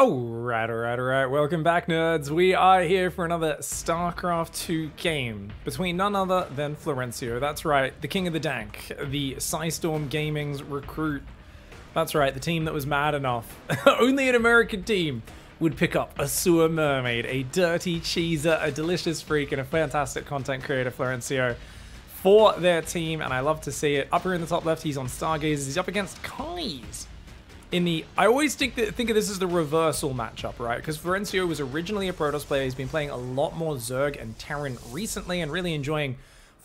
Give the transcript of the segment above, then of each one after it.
Alright, alright, alright. Welcome back, nerds. We are here for another StarCraft 2 game between none other than Florencio. That's right, the king of the dank, the Psistorm Gaming's recruit. That's right, the team that was mad enough. Only an American team would pick up a sewer mermaid, a dirty cheeser, a delicious freak, and a fantastic content creator, Florencio, for their team, and I love to see it. Up here in the top left, he's on Stargazers. He's up against Kais in the I always think that think of this as the reversal matchup, right? Because Florencio was originally a Protoss player. He's been playing a lot more Zerg and Terran recently and really enjoying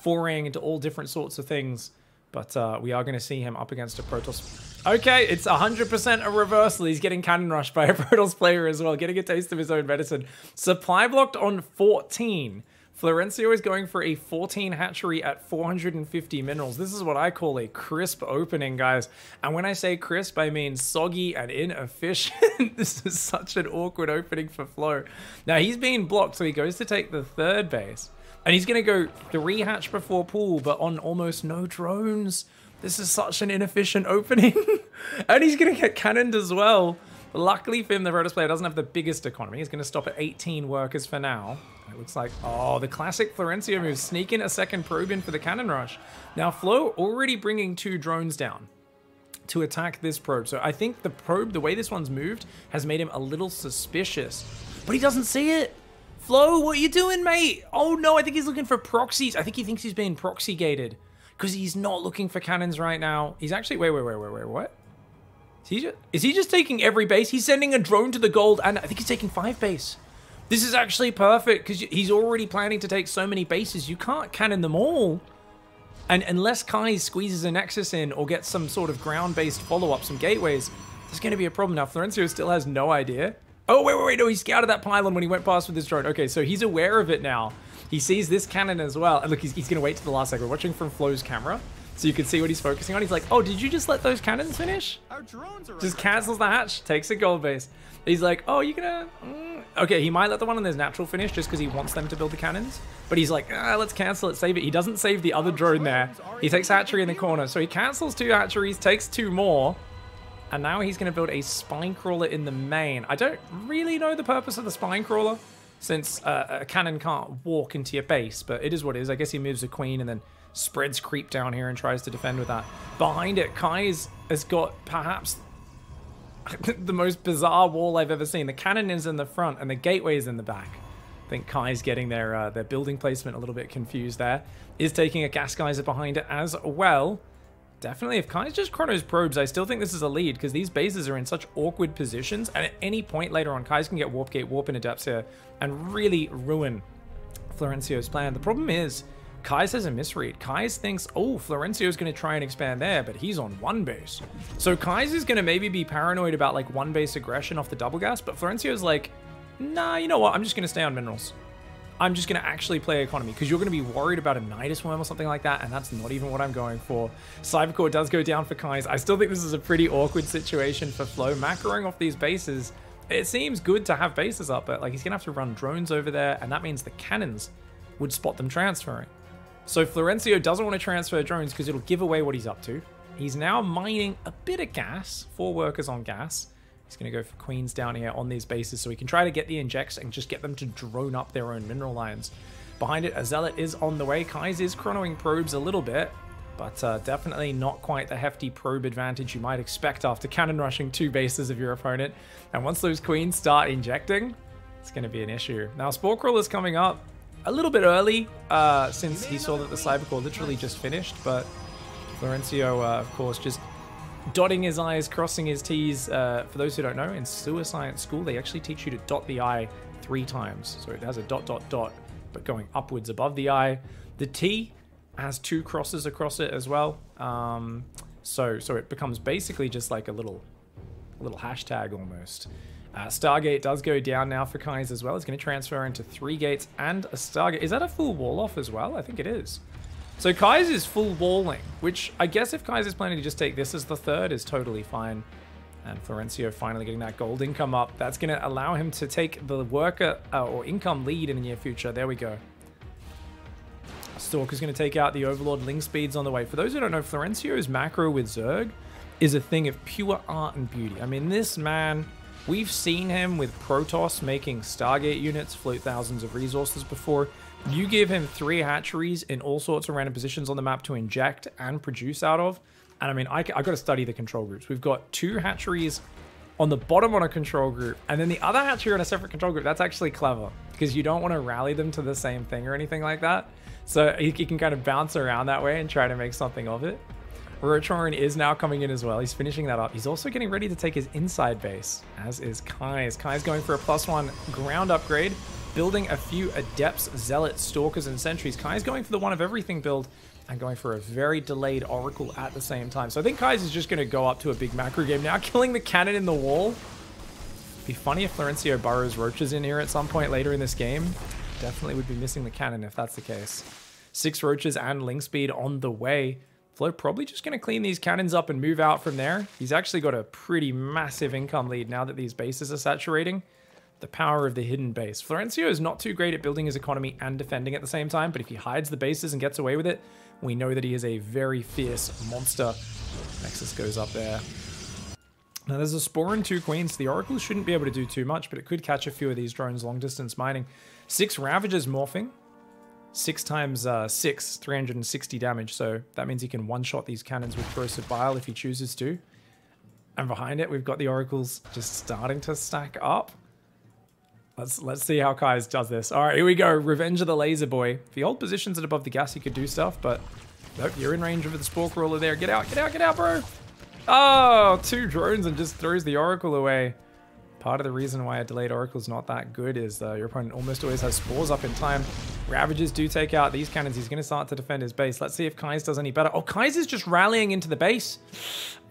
foraying into all different sorts of things. But uh, we are going to see him up against a Protoss. Okay, it's 100% a reversal. He's getting cannon rushed by a Protoss player as well, getting a taste of his own medicine. Supply blocked on 14. Florencio is going for a 14 hatchery at 450 minerals. This is what I call a crisp opening, guys. And when I say crisp, I mean soggy and inefficient. this is such an awkward opening for Flo. Now, he's being blocked, so he goes to take the third base. And he's going to go three hatch before pool, but on almost no drones. This is such an inefficient opening. and he's going to get cannoned as well. Luckily for him, the Protoss player doesn't have the biggest economy. He's going to stop at 18 workers for now. It looks like, oh, the classic Florencio move, sneak in a second probe in for the cannon rush. Now, Flo already bringing two drones down to attack this probe. So I think the probe, the way this one's moved, has made him a little suspicious. But he doesn't see it. Flo, what are you doing, mate? Oh no, I think he's looking for proxies. I think he thinks he's being proxy gated because he's not looking for cannons right now. He's actually, wait, wait, wait, wait, wait, what? Is he, just, is he just taking every base? He's sending a drone to the gold, and I think he's taking five base. This is actually perfect, because he's already planning to take so many bases. You can't cannon them all. And unless Kai squeezes a Nexus in or gets some sort of ground-based follow-up, some gateways, there's going to be a problem. Now, Florencio still has no idea. Oh, wait, wait, wait, no, he scouted that pylon when he went past with his drone. Okay, so he's aware of it now. He sees this cannon as well. And look, he's, he's going to wait to the last second. We're watching from Flo's camera so you can see what he's focusing on. He's like, oh, did you just let those cannons finish? just cancels the hatch, takes a gold base. He's like, oh, you gonna... Mm. Okay, he might let the one on his natural finish just because he wants them to build the cannons. But he's like, ah, let's cancel it, save it. He doesn't save the other drone there. He takes hatchery in the corner. So he cancels two hatcheries, takes two more. And now he's going to build a spine crawler in the main. I don't really know the purpose of the spine crawler since uh, a cannon can't walk into your base, but it is what it is. I guess he moves a queen and then spreads creep down here and tries to defend with that. Behind it, Kai's has got perhaps the most bizarre wall I've ever seen. The cannon is in the front and the gateway is in the back. I think Kai's getting their uh, their building placement a little bit confused there. Is taking a gas geyser behind it as well. Definitely, if Kai's just Chronos probes, I still think this is a lead because these bases are in such awkward positions. And at any point later on, Kai's can get Warp Gate, Warp into depths here and really ruin Florencio's plan. The problem is, Kais has a misread. Kais thinks, oh, Florencio's going to try and expand there, but he's on one base. So Kais is going to maybe be paranoid about like one base aggression off the double gas, but Florencio's like, nah, you know what? I'm just going to stay on minerals. I'm just going to actually play economy because you're going to be worried about a Nydus Worm or something like that, and that's not even what I'm going for. Cybercore does go down for Kais. I still think this is a pretty awkward situation for Flo. Macroing off these bases, it seems good to have bases up, but like he's going to have to run drones over there, and that means the cannons would spot them transferring. So Florencio doesn't want to transfer drones because it'll give away what he's up to. He's now mining a bit of gas, four workers on gas. He's going to go for queens down here on these bases so he can try to get the injects and just get them to drone up their own mineral lines. Behind it, a zealot is on the way. Kais is chronoing probes a little bit, but uh, definitely not quite the hefty probe advantage you might expect after cannon rushing two bases of your opponent. And once those queens start injecting, it's going to be an issue. Now, Spore Crawler's coming up a little bit early uh, since he saw that the Cybercore literally just finished, but Florencio, uh, of course, just dotting his I's, crossing his T's. Uh, for those who don't know, in sewer science school, they actually teach you to dot the I three times. So it has a dot, dot, dot, but going upwards above the I. The T has two crosses across it as well. Um, so, so it becomes basically just like a little, a little hashtag almost. Uh, Stargate does go down now for Kais as well. It's going to transfer into three gates and a Stargate. Is that a full wall off as well? I think it is. So Kais is full walling, which I guess if Kais is planning to just take this as the third is totally fine. And Florencio finally getting that gold income up. That's going to allow him to take the worker uh, or income lead in the near future. There we go. Stalker's going to take out the Overlord Ling speeds on the way. For those who don't know, Florencio's macro with Zerg is a thing of pure art and beauty. I mean, this man We've seen him with Protoss making Stargate units float thousands of resources before. You give him three hatcheries in all sorts of random positions on the map to inject and produce out of. And I mean, I, I got to study the control groups. We've got two hatcheries on the bottom on a control group, and then the other hatchery on a separate control group. That's actually clever because you don't want to rally them to the same thing or anything like that. So you, can kind of bounce around that way and try to make something of it. Roach Warren is now coming in as well. He's finishing that up. He's also getting ready to take his inside base, as is Kai's. Kai's going for a plus one ground upgrade, building a few Adepts, Zealots, Stalkers, and Sentries. Kai's going for the one of everything build and going for a very delayed Oracle at the same time. So I think Kai's is just going to go up to a big macro game now, killing the cannon in the wall. Be funny if Florencio burrows roaches in here at some point later in this game. Definitely would be missing the cannon if that's the case. Six roaches and ling speed on the way. Flo probably just going to clean these cannons up and move out from there. He's actually got a pretty massive income lead now that these bases are saturating. The power of the hidden base. Florencio is not too great at building his economy and defending at the same time, but if he hides the bases and gets away with it, we know that he is a very fierce monster. Nexus goes up there. Now there's a Spore and two Queens. The Oracle shouldn't be able to do too much, but it could catch a few of these drones long distance mining. Six Ravagers morphing. 6 times uh, 6, 360 damage. So that means he can one-shot these cannons with Corrosive Bile if he chooses to. And behind it, we've got the Oracles just starting to stack up. Let's let's see how Kai's does this. All right, here we go. Revenge of the Laser Boy. If he positions at above the gas, he could do stuff, but nope, you're in range of the Spore Crawler there. Get out, get out, get out, bro. Oh, two drones and just throws the Oracle away. Part of the reason why a delayed Oracle is not that good is uh, your opponent almost always has Spores up in time. Ravagers do take out these cannons. He's going to start to defend his base. Let's see if Kais does any better. Oh, Kais is just rallying into the base.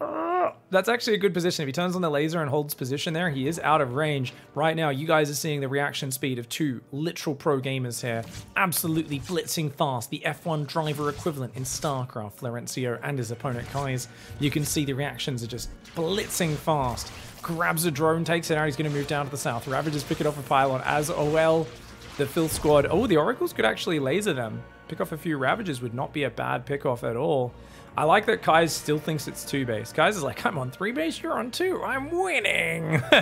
Uh, that's actually a good position. If he turns on the laser and holds position there, he is out of range. Right now, you guys are seeing the reaction speed of two literal pro gamers here. Absolutely blitzing fast. The F1 driver equivalent in StarCraft, Florencio and his opponent Kais. You can see the reactions are just blitzing fast grabs a drone, takes it out. He's going to move down to the south. Ravagers pick it off a pylon as well. The Phil Squad. Oh, the Oracles could actually laser them. Pick off a few Ravagers would not be a bad pick off at all. I like that Kais still thinks it's two base. Kais is like, I'm on three base, you're on two. I'm winning.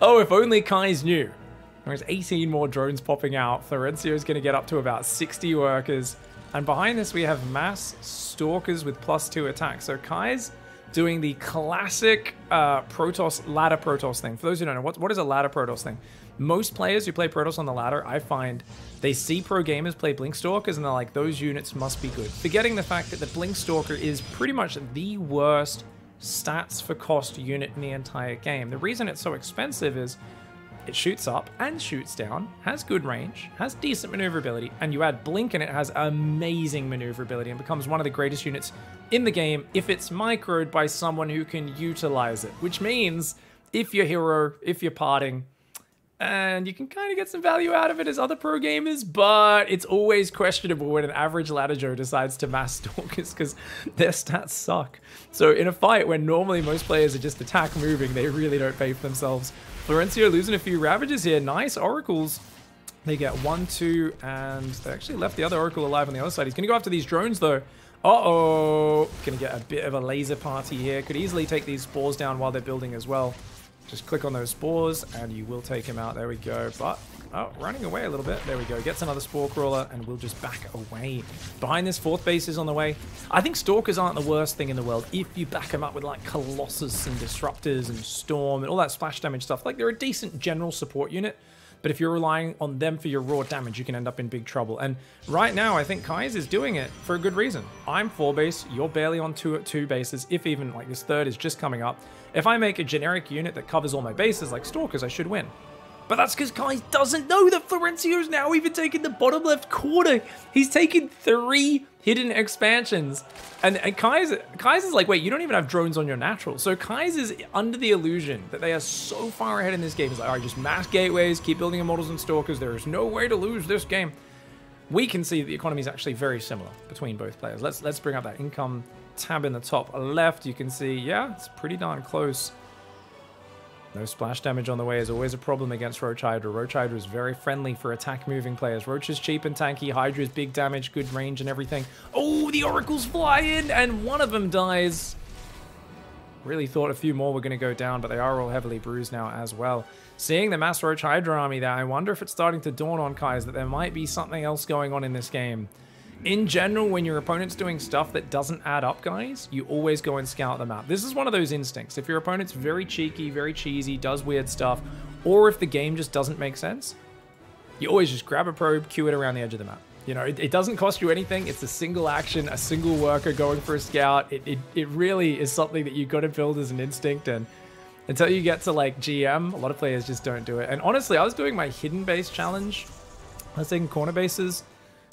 oh, if only Kais knew. There's 18 more drones popping out. Florencio is going to get up to about 60 workers. And behind this, we have mass stalkers with plus two attack. So Kais doing the classic uh, Protoss ladder Protoss thing. For those who don't know, what, what is a ladder Protoss thing? Most players who play Protoss on the ladder, I find they see pro gamers play Blink Stalkers and they're like, those units must be good. Forgetting the fact that the Blink Stalker is pretty much the worst stats for cost unit in the entire game. The reason it's so expensive is it shoots up and shoots down, has good range, has decent maneuverability, and you add Blink and it has amazing maneuverability and becomes one of the greatest units in the game if it's microed by someone who can utilize it. Which means if you're hero, if you're Parting, and you can kind of get some value out of it as other pro gamers, but it's always questionable when an average ladder Joe decides to mass stalkers because their stats suck. So in a fight where normally most players are just attack moving, they really don't pay for themselves. Florencio losing a few Ravagers here. Nice Oracles. They get one, two, and they actually left the other Oracle alive on the other side. He's going to go after these drones, though. Uh-oh. Going to get a bit of a laser party here. Could easily take these spores down while they're building as well. Just click on those spores and you will take him out. There we go. But, oh, running away a little bit. There we go. Gets another spore crawler and we'll just back away. Behind this fourth base is on the way. I think stalkers aren't the worst thing in the world if you back them up with like Colossus and Disruptors and Storm and all that splash damage stuff. Like they're a decent general support unit. But if you're relying on them for your raw damage, you can end up in big trouble. And right now, I think Kais is doing it for a good reason. I'm four base, you're barely on two two bases, if even like this third is just coming up. If I make a generic unit that covers all my bases like Stalkers, I should win. But that's because Kai doesn't know that Florencio's now even taken the bottom left corner. He's taken three hidden expansions. And, and Kai's, Kai's is like, wait, you don't even have drones on your natural. So Kai's is under the illusion that they are so far ahead in this game. He's like, all right, just mass gateways, keep building models and stalkers. There is no way to lose this game. We can see that the economy is actually very similar between both players. Let's let's bring up that income tab in the top left, you can see, yeah, it's pretty darn close. No splash damage on the way is always a problem against Roach Hydra. Roach Hydra is very friendly for attack moving players. Roach is cheap and tanky, Hydra is big damage, good range and everything. Oh, the Oracles fly in and one of them dies. Really thought a few more were going to go down, but they are all heavily bruised now as well. Seeing the Master Roach Hydra army there, I wonder if it's starting to dawn on Kais that there might be something else going on in this game. In general, when your opponent's doing stuff that doesn't add up, guys, you always go and scout them out. This is one of those instincts. If your opponent's very cheeky, very cheesy, does weird stuff, or if the game just doesn't make sense, you always just grab a probe, cue it around the edge of the map. You know, it, it, doesn't cost you anything. It's a single action, a single worker going for a scout. It, it, it really is something that you've got to build as an instinct. And until you get to like GM, a lot of players just don't do it. And honestly, I was doing my hidden base challenge. I was taking corner bases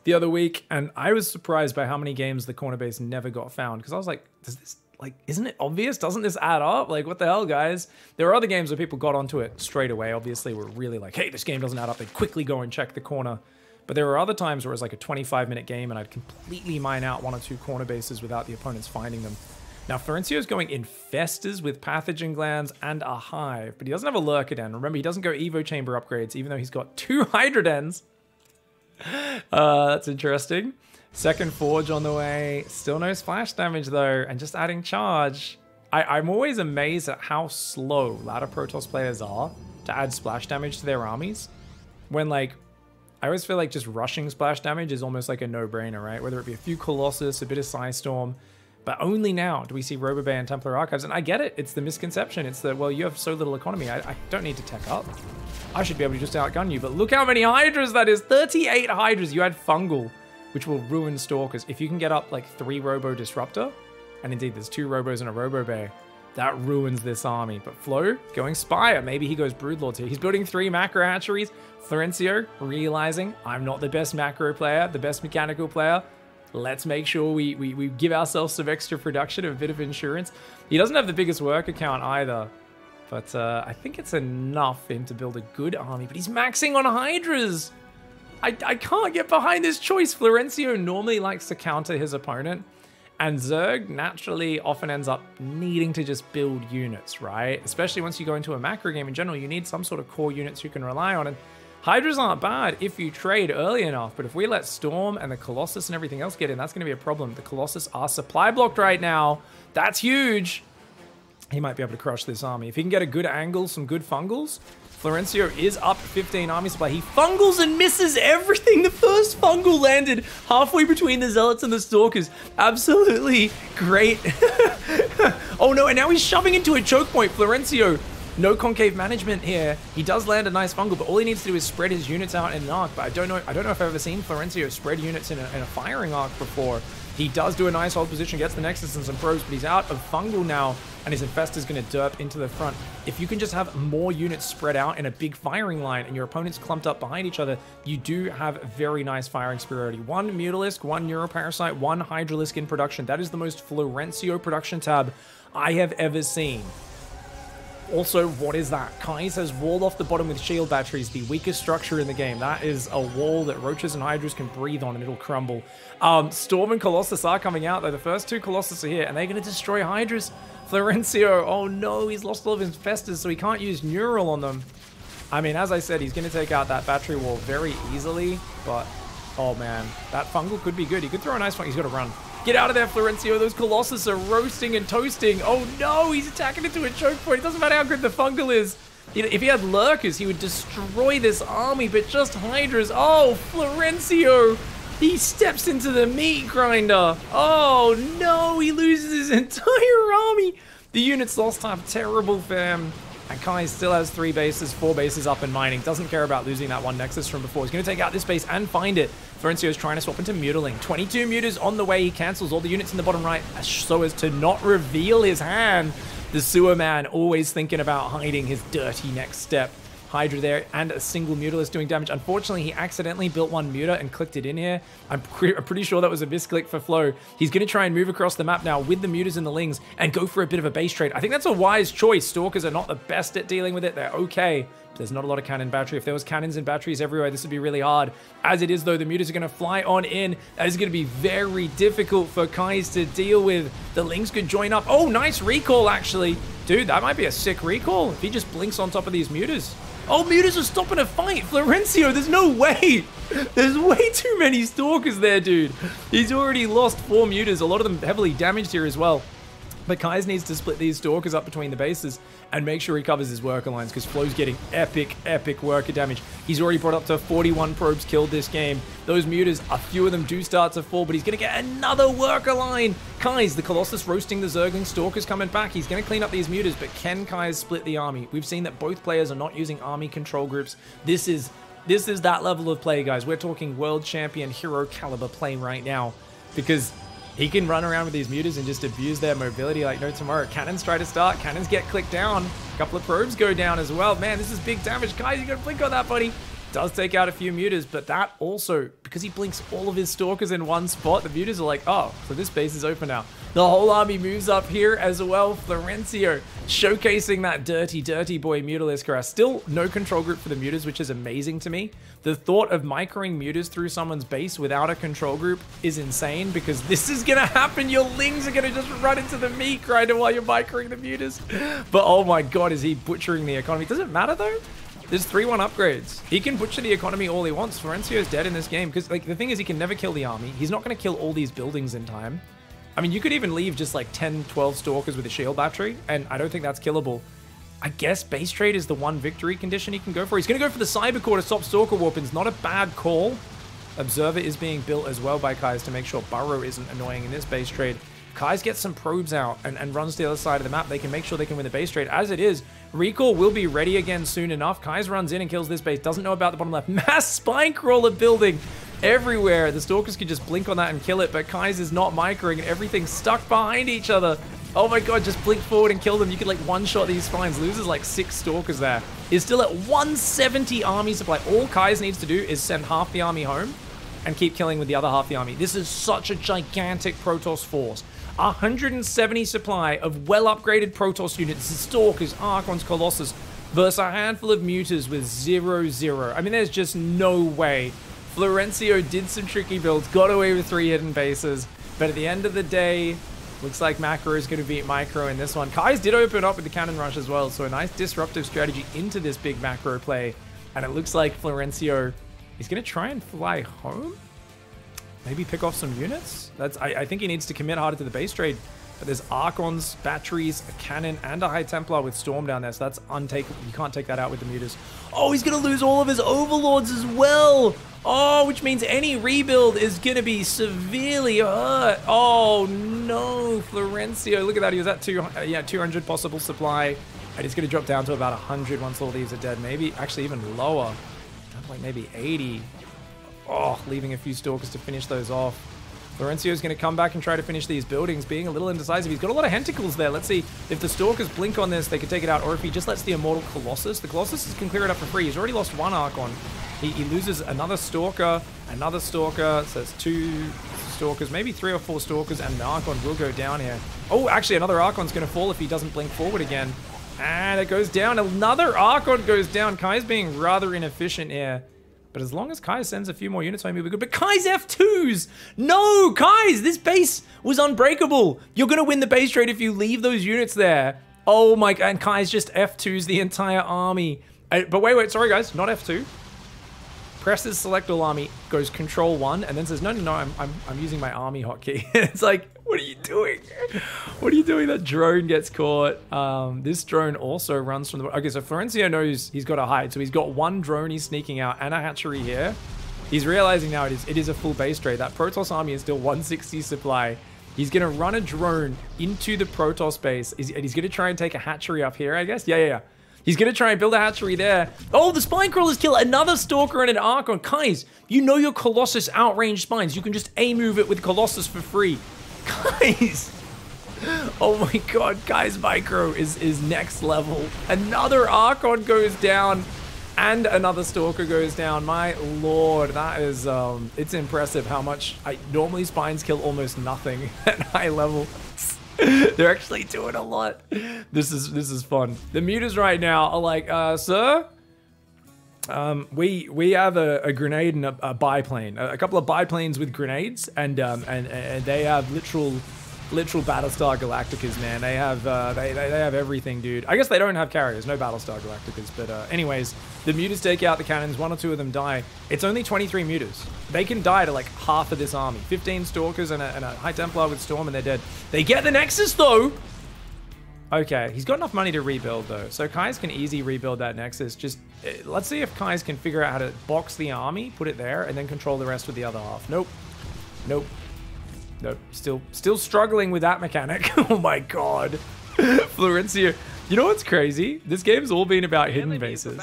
the other week, and I was surprised by how many games the corner base never got found. Because I was like, does this like isn't it obvious? Doesn't this add up? Like what the hell, guys? There are other games where people got onto it straight away. Obviously, were really like, hey, this game doesn't add up. They quickly go and check the corner. But there were other times where it was like a 25 minute game and I'd completely mine out one or two corner bases without the opponents finding them. Now, Florencio's going Infestors with Pathogen Glands and a Hive, but he doesn't have a Lurker Den. Remember, he doesn't go Evo Chamber upgrades, even though he's got two Hydra Dens. Uh, that's interesting. Second Forge on the way. Still no splash damage, though, and just adding charge. I I'm always amazed at how slow ladder Protoss players are to add splash damage to their armies. When, like, I always feel like just rushing splash damage is almost like a no-brainer, right? Whether it be a few Colossus, a bit of Storm, but only now do we see Robo Bay and Templar Archives. And I get it. It's the misconception. It's that, well, you have so little economy. I, I, don't need to tech up. I should be able to just outgun you. But look how many Hydras that is. 38 Hydras. You had Fungal, which will ruin Stalkers. If you can get up like three Robo Disruptor, and indeed there's two Robos and a Robo Bay, that ruins this army. But Flo going Spire. Maybe he goes Broodlords here. He's building three macro hatcheries. Florencio realizing I'm not the best macro player, the best mechanical player let's make sure we, we, we give ourselves some extra production, a bit of insurance. He doesn't have the biggest work account either, but uh, I think it's enough for him to build a good army, but he's maxing on Hydras. I, I can't get behind this choice. Florencio normally likes to counter his opponent, and Zerg naturally often ends up needing to just build units, right? Especially once you go into a macro game in general, you need some sort of core units you can rely on, and Hydras aren't bad if you trade early enough, but if we let Storm and the Colossus and everything else get in, that's going to be a problem. The Colossus are supply blocked right now. That's huge. He might be able to crush this army. If he can get a good angle, some good fungals, Florencio is up 15 army supply. He fungals and misses everything. The first fungal landed halfway between the Zealots and the Stalkers. Absolutely great. oh no, and now he's shoving into a choke point. Florencio no concave management here. He does land a nice fungal, but all he needs to do is spread his units out in an arc. But I don't know. I don't know if I've ever seen Florencio spread units in a, in a firing arc before. He does do a nice hold position, gets the Nexus and some probes, but he's out of fungal now, and his Infestor's going to derp into the front. If you can just have more units spread out in a big firing line and your opponent's clumped up behind each other, you do have very nice firing superiority. One Mutalisk, one Neural Parasite, one Hydralisk in production. That is the most Florencio production tab I have ever seen. Also, what is that? Kai says walled off the bottom with shield batteries, the weakest structure in the game. That is a wall that roaches and hydras can breathe on and it'll crumble. Um, Storm and Colossus are coming out though. The first two Colossus are here and they're going to destroy hydras. Florencio, oh no, he's lost all of his infestors so he can't use Neural on them. I mean, as I said, he's going to take out that battery wall very easily, but oh man, that fungal could be good. He could throw a nice one. He's got to run. Get out of there, Florencio. Those Colossus are roasting and toasting. Oh no, he's attacking into a choke point. It doesn't matter how good the fungal is. If he had lurkers, he would destroy this army, but just Hydras. Oh, Florencio. He steps into the meat grinder. Oh no, he loses his entire army. The units lost have terrible fam. And Kai still has three bases, four bases up and mining. Doesn't care about losing that one Nexus from before. He's going to take out this base and find it. Florencio is trying to swap into Mutaling. 22 mutas on the way. He cancels all the units in the bottom right so as to not reveal his hand. The sewer man always thinking about hiding his dirty next step. Hydra there and a single Mutalisk doing damage. Unfortunately, he accidentally built one Muta and clicked it in here. I'm, pre I'm pretty sure that was a misclick for Flo. He's going to try and move across the map now with the Mutas and the Lings and go for a bit of a base trade. I think that's a wise choice. Stalkers are not the best at dealing with it. They're okay. There's not a lot of cannon battery. If there was cannons and batteries everywhere, this would be really hard. As it is, though, the mutas are going to fly on in. That is going to be very difficult for Kais to deal with. The Lings could join up. Oh, nice recall, actually. Dude, that might be a sick recall if he just blinks on top of these mutas. Oh, Mutas are stopping a fight. Florencio, there's no way. There's way too many Stalkers there, dude. He's already lost four Mutas. A lot of them heavily damaged here as well. But Kais needs to split these Stalkers up between the bases and make sure he covers his worker lines because Flo's getting epic, epic worker damage. He's already brought up to 41 probes killed this game. Those Mutas, a few of them do start to fall, but he's going to get another worker line. Kais, the Colossus roasting the Zergling Stalkers coming back. He's going to clean up these Mutas, but can Kais split the army? We've seen that both players are not using army control groups. This is this is that level of play, guys. We're talking world champion hero caliber play right now because he can run around with these mutas and just abuse their mobility like no tomorrow. Cannons try to start. Cannons get clicked down. A couple of probes go down as well. Man, this is big damage. Guys, you gotta blink on that, buddy. Does take out a few mutas, but that also, because he blinks all of his stalkers in one spot, the mutas are like, oh, so this base is open now. The whole army moves up here as well. Florencio showcasing that dirty, dirty boy Mutalisk Still no control group for the mutas, which is amazing to me. The thought of microing mutas through someone's base without a control group is insane because this is going to happen. Your lings are going to just run into the meat grinder while you're microing the mutas. But oh my god, is he butchering the economy? Does it matter though? There's 3-1 upgrades. He can butcher the economy all he wants. Florencio's dead in this game because like the thing is he can never kill the army. He's not going to kill all these buildings in time. I mean, you could even leave just like 10, 12 Stalkers with a shield battery, and I don't think that's killable. I guess base trade is the one victory condition he can go for. He's going to go for the Cyber Core to stop Stalker Warpins. Not a bad call. Observer is being built as well by Kais to make sure Burrow isn't annoying in this base trade. Kais gets some probes out and, and runs to the other side of the map. They can make sure they can win the base trade. As it is, Recall will be ready again soon enough. Kais runs in and kills this base. Doesn't know about the bottom left. Mass Spine Crawler building everywhere. The Stalkers can just blink on that and kill it, but Kais is not microing and everything's stuck behind each other. Oh my god, just blink forward and kill them. You could like one-shot these spines. Loses like six Stalkers there. Is still at 170 army supply. All Kais needs to do is send half the army home and keep killing with the other half the army. This is such a gigantic Protoss force. 170 supply of well-upgraded Protoss units, Stalkers, Archons, Colossus, versus a handful of mutas with 0-0. I mean, there's just no way Florencio did some tricky builds, got away with three hidden bases, but at the end of the day, looks like Macro is going to beat Micro in this one. Kais did open up with the Cannon Rush as well, so a nice disruptive strategy into this big Macro play, and it looks like Florencio is going to try and fly home? Maybe pick off some units? That's I, I think he needs to commit harder to the base trade. But there's Archons, batteries, a cannon, and a High Templar with Storm down there, so that's untakeable. You can't take that out with the Mutas. Oh, he's going to lose all of his Overlords as well! Oh, which means any rebuild is going to be severely hurt. Oh, no, Florencio. Look at that. He was at two, uh, yeah, 200 possible supply. And it's going to drop down to about 100 once all these are dead. Maybe, actually even lower. Like maybe 80. Oh, leaving a few Stalkers to finish those off. Florencio's going to come back and try to finish these buildings, being a little indecisive. He's got a lot of Hentacles there. Let's see if the Stalkers blink on this, they could take it out, or if he just lets the Immortal Colossus. The Colossus can clear it up for free. He's already lost one Archon. He, he loses another Stalker, another Stalker, so it's two Stalkers, maybe three or four Stalkers, and an Archon will go down here. Oh, actually, another Archon's going to fall if he doesn't blink forward again. And it goes down. Another Archon goes down. Kai's being rather inefficient here. But as long as Kai sends a few more units, maybe we're good. But Kai's F2s! No, Kai's! This base was unbreakable. You're going to win the base trade if you leave those units there. Oh my god, and Kai's just F2s the entire army. Uh, but wait, wait, sorry guys, not F2 presses select all army, goes control one, and then says, no, no, no, I'm, I'm, I'm using my army hotkey. it's like, what are you doing? What are you doing? That drone gets caught. Um, this drone also runs from the... Okay, so Florencio knows he's got to hide. So he's got one drone he's sneaking out and a hatchery here. He's realizing now it is, it is a full base trade. That Protoss army is still 160 supply. He's going to run a drone into the Protoss base. He's, and he's going to try and take a hatchery up here, I guess. Yeah, yeah, yeah. He's going to try and build a hatchery there. Oh, the spine crawlers kill another stalker and an archon. Guys, you know your Colossus outrange spines. You can just A-move it with Colossus for free. Guys. Oh my god, guys, Micro is, is next level. Another Archon goes down and another Stalker goes down. My lord, that is, um, it's impressive how much, I normally Spines kill almost nothing at high level. They're actually doing a lot. This is this is fun. The mutas right now are like, uh, sir, um, we we have a, a grenade and a, a biplane, a, a, couple of biplanes with grenades, and um, and and they have literal literal Battlestar Galacticas, man. They have uh, they, they, they have everything, dude. I guess they don't have carriers, no Battlestar Galacticas. But uh, anyways, the mutas take out the cannons. One or two of them die. It's only 23 mutas. They can die to like half of this army. 15 Stalkers and a, and a High Templar with Storm, and they're dead. They get the Nexus though. Okay, he's got enough money to rebuild though. So Kais can easy rebuild that Nexus. Just uh, let's see if Kais can figure out how to box the army, put it there, and then control the rest with the other half. Nope. Nope. Nope. Still still struggling with that mechanic. oh my god. Florencio. You know what's crazy? This game's all been about hidden bases.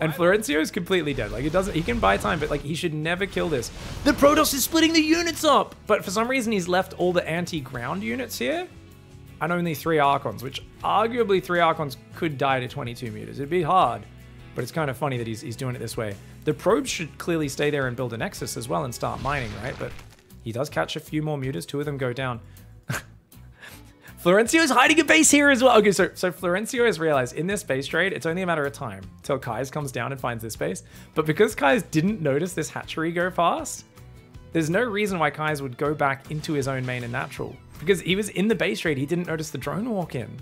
And Florencio is completely dead. Like, it doesn't, he can buy time, but like, he should never kill this. The Protoss is splitting the units up! But for some reason, he's left all the anti-ground units here. And only three Archons, which arguably three Archons could die to 22 mutas. It'd be hard, but it's kind of funny that he's, he's doing it this way. The probe should clearly stay there and build a Nexus as well and start mining, right? But he does catch a few more mutas. Two of them go down. Florencio's hiding a base here as well. Okay, so, so Florencio has realized in this base trade, it's only a matter of time till Kais comes down and finds this base. But because Kais didn't notice this hatchery go fast, there's no reason why Kais would go back into his own main and natural. Because he was in the base trade, he didn't notice the drone walk in.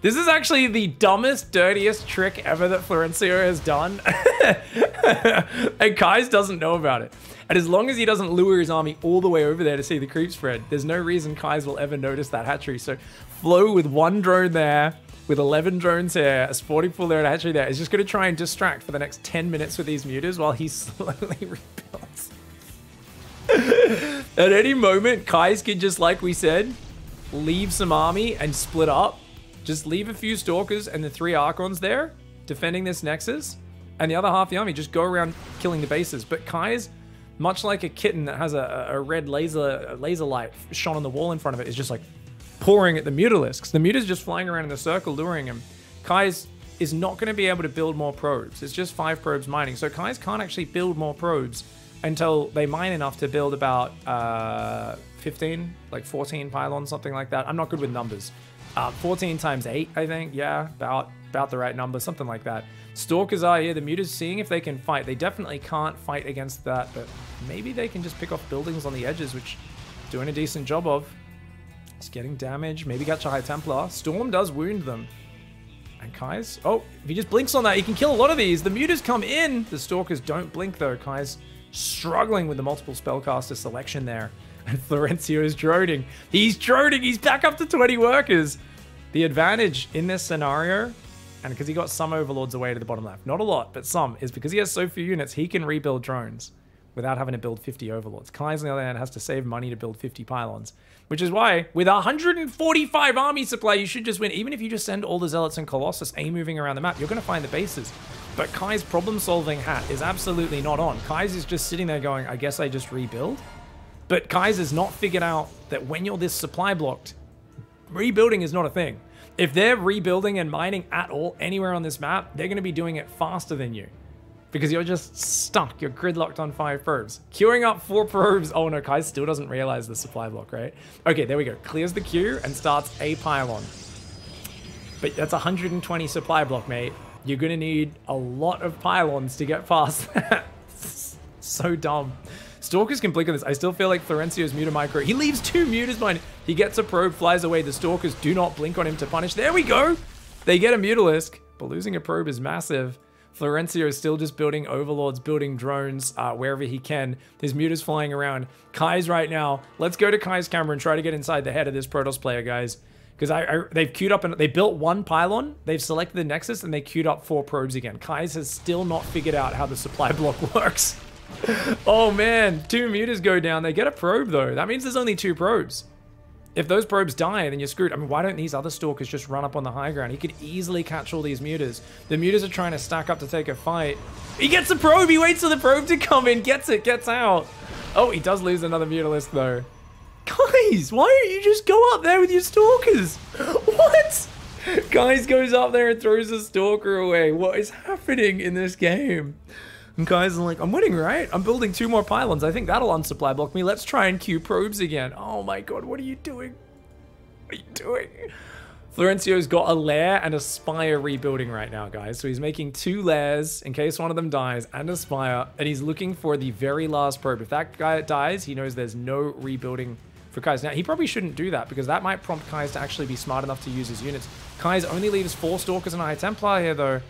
This is actually the dumbest, dirtiest trick ever that Florencio has done. and Kais doesn't know about it. And as long as he doesn't lure his army all the way over there to see the creep spread, there's no reason Kais will ever notice that hatchery. So Flo with one drone there, with 11 drones here, a spawning pool there and a hatchery there, is just going to try and distract for the next 10 minutes with these mutas while he slowly rebuilds. At any moment, Kais can just, like we said, leave some army and split up. Just leave a few Stalkers and the three Archons there, defending this Nexus. And the other half of the army just go around killing the bases. But Kais much like a kitten that has a, a red laser a laser light shone on the wall in front of it, is just like pouring at the Mutalisks. The Muta's just flying around in a circle, luring him. Kais is not going to be able to build more probes. It's just five probes mining. So Kais can't actually build more probes until they mine enough to build about uh, 15, like 14 pylons, something like that. I'm not good with numbers. Uh, 14 times 8, I think. Yeah, about about the right number, something like that. Stalkers are here. The Mutas seeing if they can fight. They definitely can't fight against that, but maybe they can just pick off buildings on the edges, which doing a decent job of. It's getting damage. Maybe catch a High Templar. Storm does wound them. And Kai's... Oh, if he just blinks on that, he can kill a lot of these. The Mutas come in. The Stalkers don't blink, though. Kai's struggling with the multiple spellcaster selection there. And Florencio is droning. He's droning. He's back up to 20 workers. The advantage in this scenario and because he got some overlords away to the bottom left, not a lot, but some, is because he has so few units, he can rebuild drones without having to build 50 overlords. Kai's, on the other hand, has to save money to build 50 pylons, which is why, with 145 army supply, you should just win. Even if you just send all the Zealots and Colossus A moving around the map, you're going to find the bases. But Kai's problem-solving hat is absolutely not on. Kai's is just sitting there going, I guess I just rebuild? But Kai's has not figured out that when you're this supply blocked, rebuilding is not a thing. If they're rebuilding and mining at all anywhere on this map, they're going to be doing it faster than you. Because you're just stuck. You're gridlocked on five probes. Queuing up four probes. Oh no, Kai still doesn't realize the supply block, right? Okay, there we go. Clears the queue and starts a pylon. But that's 120 supply block, mate. You're to need a lot of pylons to get past that. so dumb. Stalkers can blink on this. I still feel like Florencio's Muta Micro. He leaves two Mutas behind. He gets a probe, flies away. The Stalkers do not blink on him to punish. There we go. They get a Mutalisk, but losing a probe is massive. Florencio is still just building overlords, building drones uh, wherever he can. His Muta's flying around. Kai's right now. Let's go to Kai's camera and try to get inside the head of this Protoss player, guys. Because I, I, they've queued up and they built one pylon, they've selected the Nexus, and they queued up four probes again. Kai's has still not figured out how the supply block works oh man, two mutas go down. They get a probe though. That means there's only two probes. If those probes die, then you're screwed. I mean, why don't these other stalkers just run up on the high ground? He could easily catch all these mutas. The mutas are trying to stack up to take a fight. He gets the probe. He waits for the probe to come in. Gets it. Gets out. Oh, he does lose another mutalisk though. Guys, why don't you just go up there with your stalkers? What? Guys goes up there and throws the stalker away. What is happening in this game? And guys are like, I'm winning, right? I'm building two more pylons. I think that'll unsupply block me. Let's try and queue probes again. Oh my god, what are you doing? What are you doing? Florencio's got a lair and a spire rebuilding right now, guys. So he's making two lairs in case one of them dies and a spire. And he's looking for the very last probe. If that guy dies, he knows there's no rebuilding for Kais. Now, he probably shouldn't do that because that might prompt Kais to actually be smart enough to use his units. Kais only leaves four Stalkers and a High Templar here, though.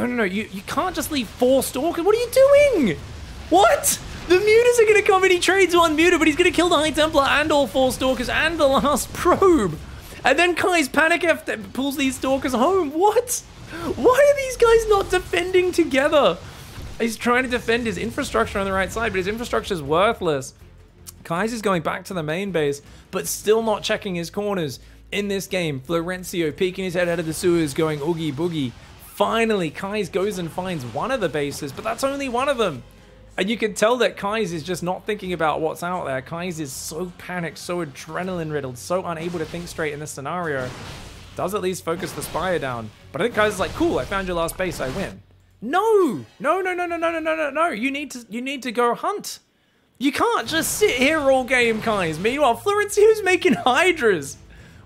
No, no, no. You, you can't just leave four Stalkers. What are you doing? What? The mutas are going to come and he trades one muta, but he's going to kill the High Templar and all four Stalkers and the last probe. And then Kai's Panic F pulls these Stalkers home. What? Why are these guys not defending together? He's trying to defend his infrastructure on the right side, but his infrastructure is worthless. Kai's is going back to the main base, but still not checking his corners. In this game, Florencio peeking his head out of the sewers, going oogie boogie. Finally, Kais goes and finds one of the bases, but that's only one of them. And you can tell that Kais is just not thinking about what's out there. Kais is so panicked, so adrenaline riddled, so unable to think straight in this scenario. Does at least focus the Spire down. But I think Kais is like, cool, I found your last base, I win. No! No, no, no, no, no, no, no, no, You need to you need to go hunt. You can't just sit here all game, Kais. Meanwhile, Florencio's making Hydras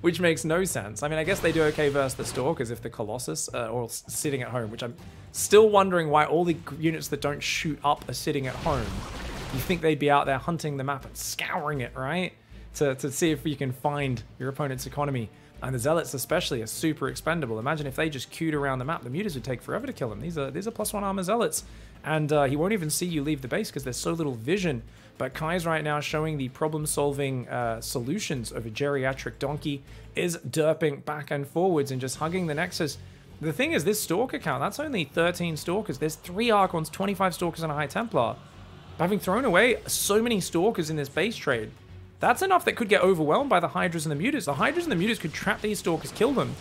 which makes no sense. I mean, I guess they do okay versus the Stalkers if the Colossus uh, or sitting at home, which I'm still wondering why all the units that don't shoot up are sitting at home. You think they'd be out there hunting the map and scouring it, right? To, to see if you can find your opponent's economy. And the Zealots especially are super expendable. Imagine if they just queued around the map. The Mutas would take forever to kill them. These are, these are plus one armor Zealots. And uh, he won't even see you leave the base because there's so little vision but Kai's right now showing the problem-solving uh, solutions of a geriatric donkey is derping back and forwards and just hugging the Nexus. The thing is, this Stalker count, that's only 13 Stalkers. There's 3 Archons, 25 Stalkers, and a High Templar. Having thrown away so many Stalkers in this base trade, that's enough that could get overwhelmed by the Hydras and the Mutas. The Hydras and the Mutas could trap these Stalkers, kill them.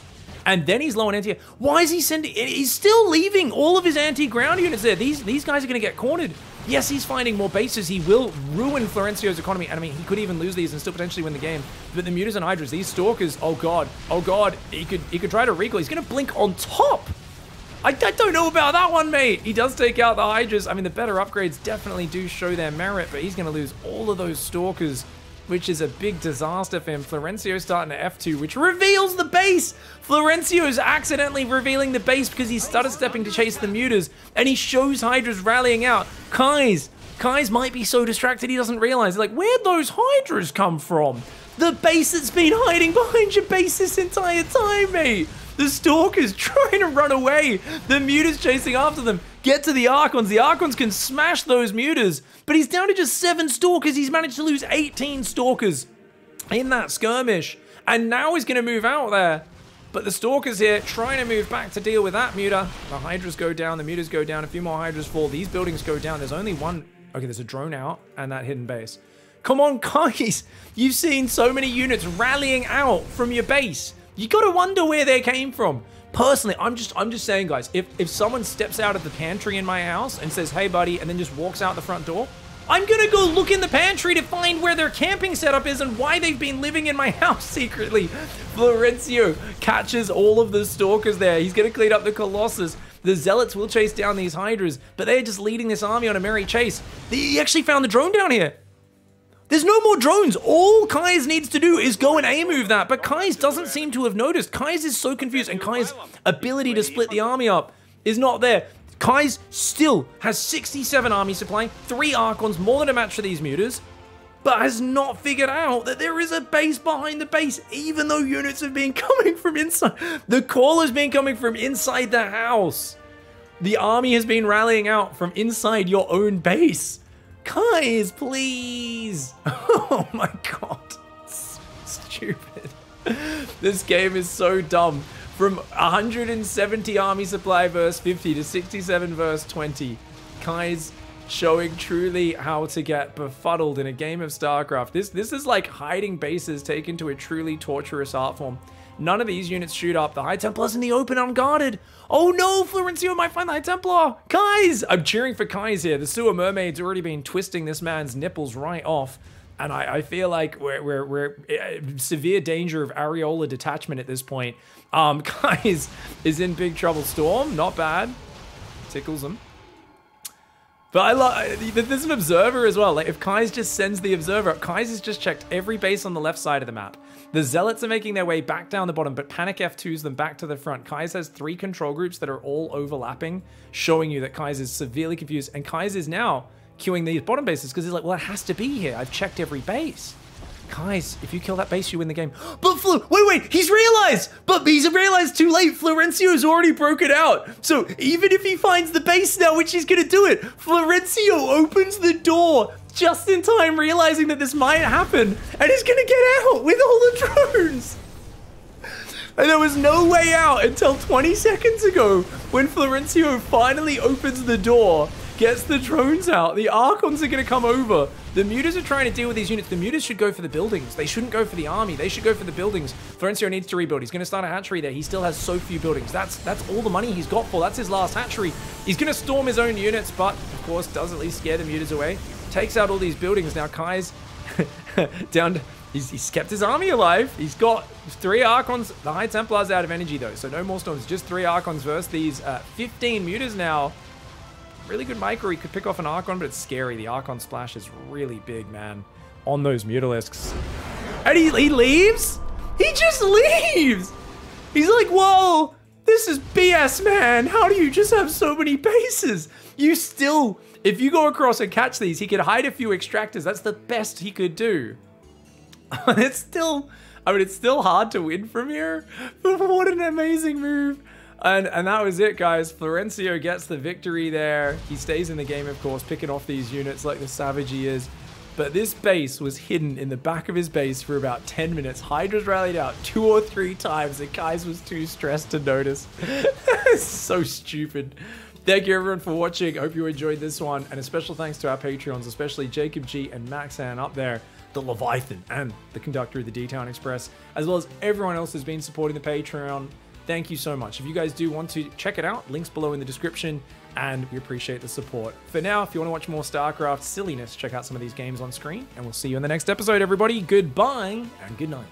And then he's low on anti. Why is he sending? He's still leaving all of his anti-ground units there. These these guys are going to get cornered. Yes, he's finding more bases. He will ruin Florencio's economy. And I mean, he could even lose these and still potentially win the game. But the Mutas and Hydras, these Stalkers, oh god, oh god, he could he could try to recall. He's going to blink on top. I, I don't know about that one, mate. He does take out the Hydras. I mean, the better upgrades definitely do show their merit, but he's going to lose all of those Stalkers which is a big disaster for him. Florencio starting to F2, which reveals the base! Florencio is accidentally revealing the base because he's started stepping to chase the mutas, and he shows Hydra's rallying out. Kai's, Kai's might be so distracted he doesn't realize. Like, where'd those Hydras come from? The base that's been hiding behind your base this entire time, mate! The Stalker's trying to run away. The Muta's chasing after them. Get to the Archons. The Archons can smash those mutas, But he's down to just seven Stalkers. He's managed to lose 18 Stalkers in that skirmish. And now he's going to move out there. But the Stalker's here trying to move back to deal with that Muta. The Hydras go down. The Mutas go down. A few more Hydras fall. These buildings go down. There's only one. Okay, there's a drone out and that hidden base. Come on, guys. You've seen so many units rallying out from your base. You gotta wonder where they came from. Personally, I'm just I'm just saying, guys, if, if someone steps out of the pantry in my house and says, hey, buddy, and then just walks out the front door, I'm gonna go look in the pantry to find where their camping setup is and why they've been living in my house secretly. Florencio catches all of the stalkers there. He's gonna clean up the Colossus. The Zealots will chase down these Hydras, but they're just leading this army on a merry chase. He actually found the drone down here. There's no more drones. All Kai's needs to do is go and A-move that, but Kai's doesn't seem to have noticed. Kai's is so confused, and Kai's ability to split the army up is not there. Kai's still has 67 army supply, 3 Archons, more than a match for these mutas, but has not figured out that there is a base behind the base, even though units have been coming from inside. The call has been coming from inside the house. The army has been rallying out from inside your own base. Guys, please! Oh my god. Stupid. This game is so dumb. From 170 army supply verse 50 to 67 verse 20. Kai's showing truly how to get befuddled in a game of StarCraft. This this is like hiding bases taken to a truly torturous art form. None of these units shoot up. The High Templar's in the open unguarded. Oh no, Florencio might find the High Templar. Kai's! I'm cheering for Kai's here. The sewer mermaid's already been twisting this man's nipples right off. And I, I feel like we're, we're, we're in severe danger of areola detachment at this point. Um, Kai's is in big trouble. Storm, not bad. Tickles him. But I love, there's an observer as well. Like if Kai's just sends the observer, Kai's has just checked every base on the left side of the map. The Zealots are making their way back down the bottom, but Panic F2s them back to the front. Kai's has three control groups that are all overlapping, showing you that Kai's is severely confused. And Kai's is now queuing these bottom bases because he's like, well, it has to be here. I've checked every base. Guys, if you kill that base, you win the game. But Flo, wait, wait, he's realized! But he's realized too late. Florencio's already broken out. So even if he finds the base now, which he's gonna do it, Florencio opens the door just in time, realizing that this might happen, and he's gonna get out with all the drones. And there was no way out until 20 seconds ago when Florencio finally opens the door, gets the drones out. The Archons are going to come over. The Mutas are trying to deal with these units. The Mutas should go for the buildings. They shouldn't go for the army. They should go for the buildings. Florencio needs to rebuild. He's going to start a hatchery there. He still has so few buildings. That's that's all the money he's got for. That's his last hatchery. He's going to storm his own units, but of course does at least scare the Mutas away. Takes out all these buildings. Now Kai's down to He's, he's kept his army alive. He's got three Archons. The High Templar's out of energy, though, so no more Storms. Just three Archons versus these uh, 15 Mutas now. Really good Micro. He could pick off an Archon, but it's scary. The Archon splash is really big, man, on those Mutalisks. And he, he leaves? He just leaves! He's like, whoa, this is BS, man. How do you just have so many bases? You still, if you go across and catch these, he could hide a few extractors. That's the best he could do. it's still, I mean, it's still hard to win from here, but what an amazing move. And, and that was it, guys. Florencio gets the victory there. He stays in the game, of course, picking off these units like the Savage he is. But this base was hidden in the back of his base for about 10 minutes. Hydra's rallied out two or three times, and Kais was too stressed to notice. so stupid. Thank you everyone for watching. Hope you enjoyed this one. And a special thanks to our Patreons, especially Jacob G and Max Maxan up there the Leviathan, and the conductor of the D-Town Express, as well as everyone else who's been supporting the Patreon. Thank you so much. If you guys do want to check it out, links below in the description, and we appreciate the support. For now, if you want to watch more StarCraft silliness, check out some of these games on screen, and we'll see you in the next episode, everybody. Goodbye, and good night.